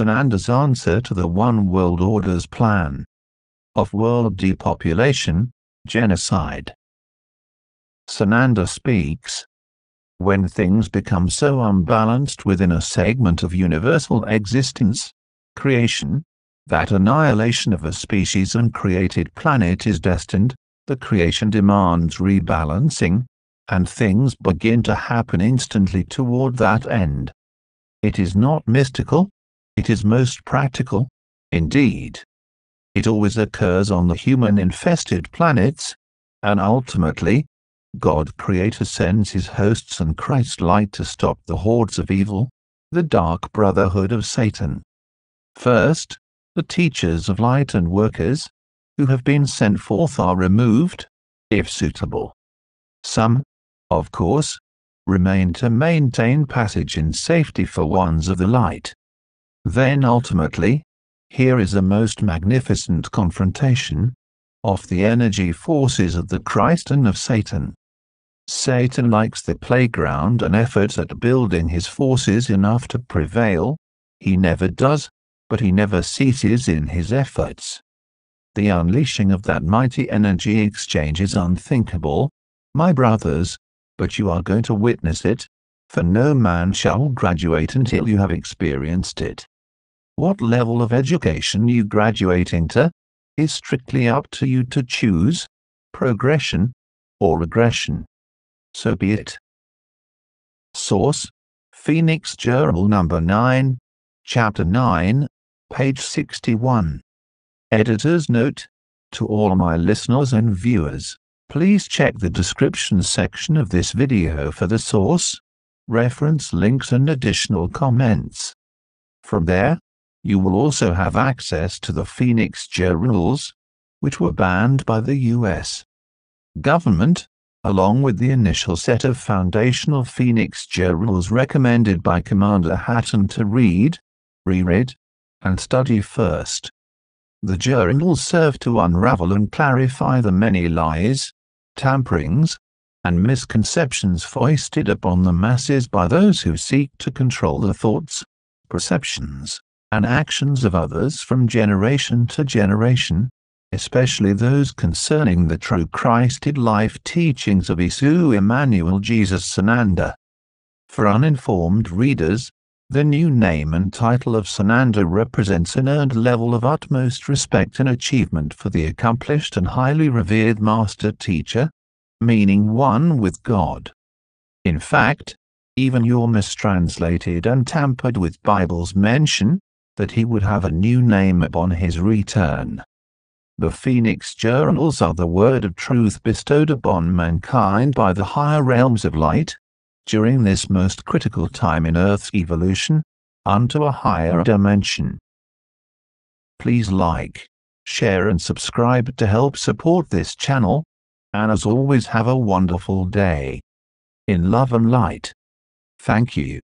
Sananda's answer to the One World Order's plan of world depopulation, genocide. Sananda speaks. When things become so unbalanced within a segment of universal existence, creation, that annihilation of a species and created planet is destined, the creation demands rebalancing, and things begin to happen instantly toward that end. It is not mystical, it is most practical, indeed. It always occurs on the human-infested planets, and ultimately, God Creator sends his hosts and Christ light to stop the hordes of evil, the dark brotherhood of Satan. First, the teachers of light and workers, who have been sent forth are removed, if suitable. Some, of course, remain to maintain passage in safety for ones of the light. Then ultimately, here is a most magnificent confrontation of the energy forces of the Christ and of Satan. Satan likes the playground and efforts at building his forces enough to prevail. He never does, but he never ceases in his efforts. The unleashing of that mighty energy exchange is unthinkable, my brothers, but you are going to witness it, for no man shall graduate until you have experienced it. What level of education you graduate into is strictly up to you to choose, progression or regression. So be it. Source Phoenix Journal number 9, chapter 9, page 61. Editor's note To all my listeners and viewers, Please check the description section of this video for the source, reference links and additional comments. From there, you will also have access to the Phoenix Journals, which were banned by the U.S. government, along with the initial set of foundational Phoenix Journals recommended by Commander Hatonn to read, reread, and study first. The journals serve to unravel and clarify the many lies, tamperings, and misconceptions foisted upon the masses by those who seek to control the thoughts, perceptions, and actions of others from generation to generation, especially those concerning the true Christed life teachings of Esu Jmmanuel Jesus Sananda. For uninformed readers, the new name and title of Sananda represents an earned level of utmost respect and achievement for the accomplished and highly revered master teacher, meaning one with God. In fact, even your mistranslated and tampered with Bibles mention that he would have a new name upon his return. The Phoenix Journals are the word of truth bestowed upon mankind by the higher realms of light, during this most critical time in Earth's evolution, unto a higher dimension. Please like, share and subscribe to help support this channel, and as always have a wonderful day. In love and light. Thank you.